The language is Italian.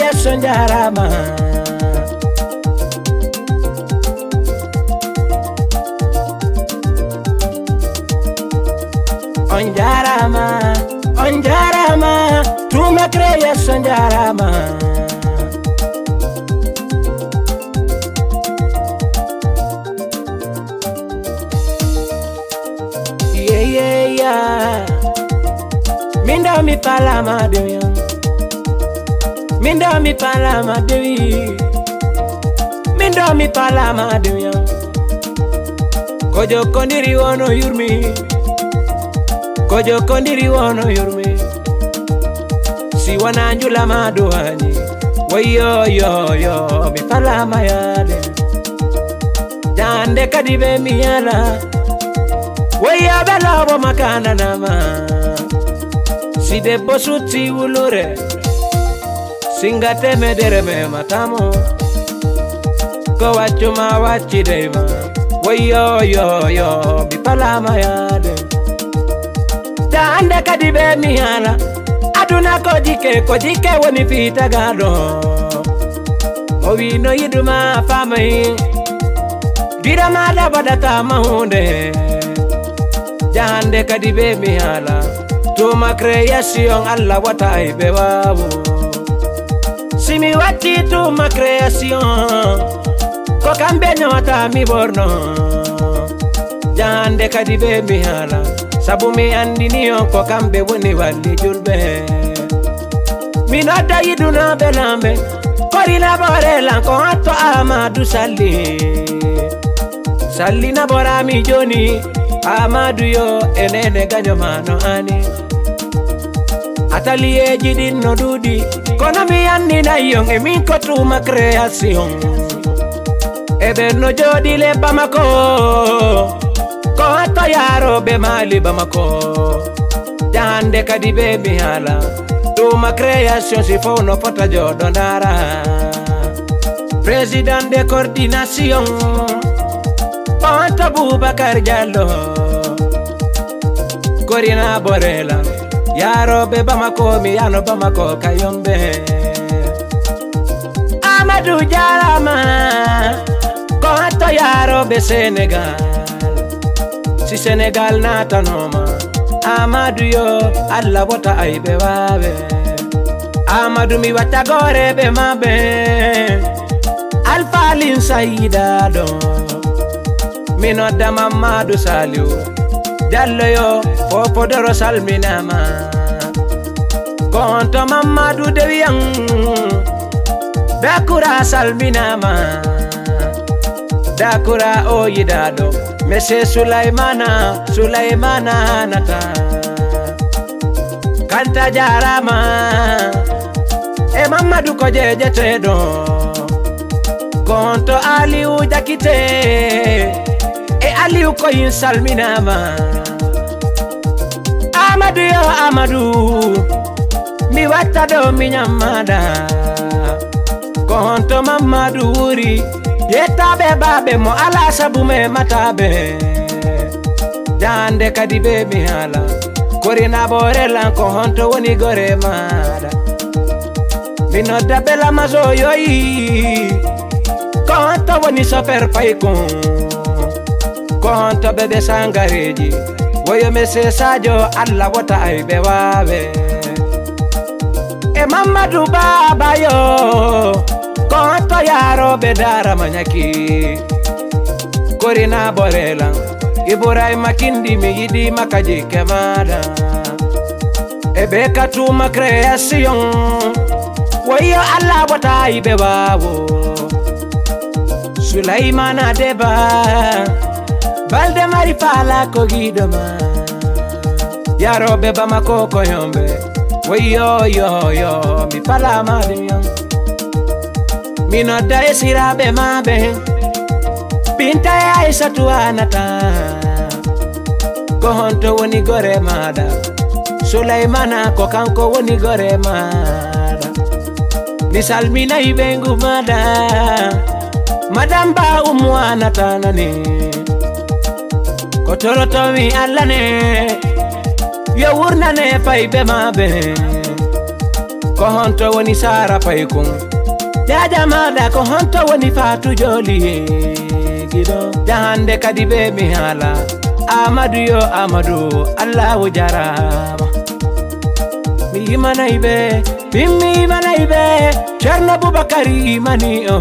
yesu njarama. Onjarama onjarama tumakre yesu njarama. Yeah, yeah, yeah. Minda mi palama de Me do me palama dewi Me do me palama dewi Kojo kondiri wono yurmi Kojo kondiri wono yurmi Si wananjula maduani. Wayo yo yo me palama yale. Jande kadibe miyala Waya belabo makana nama. Si debbo su ti ulore temedere me matamo. Ko wachuma wachidema wayo yo yo mi palama yade dande kadi be mi hala. Aduna ko jike ko jike woni fita gado. O wi no yiduma famai bira mada badata mahunde jande kadi be mi hala. Tuma création allah wata ay Si mi wati tu ma création Ko kambe nyota mi borno. Jande kadi be mi hala. Sabu mi andiniyo ko kambe woni walli julbe. Mi nodda yiduna be lambe Kori labore lan ko hatto Amadu Salli Salli nabora mi joni. Amadu yo enene ganyo mano ani. Ataliyeji ɗin no ɗuuɗi kono mi andinayon e min ko tuma création eɓe no jooɗi le bamako. Ko hatto yaroɓe maali bamako. Jahande kadi ɓe mi haala tuma création si fof no fota jooɗo ndara président de coordination. O hatto boubacar diallo korina borela yaroɓe bamako mi yano bamako kayombe amadou jarama ko hatto yaroɓe sénégal si sénégal natanoma amadou yo allah wota ayɓe waɓe amadou mi watta goreɓe maɓe alfalin sayidaɗo mi nodda saliou Jallo yo fofodoro salminama Konto Mamadou Dewiyan Dakura salminama Dakura o yidaɗo Mese Sulaimana Sulaimana nata Kanta jarama E Mamadou ko jejeteɗo Konto Aliou Jakite Aliou koyin salminama. Amadou yo Amadou mi watta ɗo mi ñammada ko honto Mamadou wuri yettaɓe baɓe mo ala sabu memataɓe jande kadi ɓe mi haala korina ɓorelan ko honto woni gore maɗa mi nodda belamaso yoyi ko honto soper paykon ko honto ɓeɓe sangareji woyo mese sadio allah wota ay ɓe wawe e mamadou baba yo ko to yaroɓe darama ñaki korina borelan ibrahima kindi mi yiɗima kaji kemaɗa e ɓe katuma création woyo allah wota ay ɓe wawo. Sulaymana deba balde mari fala ko giɗoma yaroɓe bamako koyombe woyoyoyo mi palamaɗum yon mi nodda e siraɓe maɓe pinta e aissatu anata ko honto woni gore maɗa sulaymana ko kanko woni gore maɗa mi salminayi ɓengu maɗa madam ba umu anata nani ko torotomi allah ne yo wurnane fayɓe maɓe ko honto woni sara paykon jaja maɗa ko honto woni fatu joli. Giɗo jahande kadi ɓe mi haala amadou yo amadou allahu jarama. Mi yimanayi ɓe min mi yimanayi ɓe ceerno boubacary mani o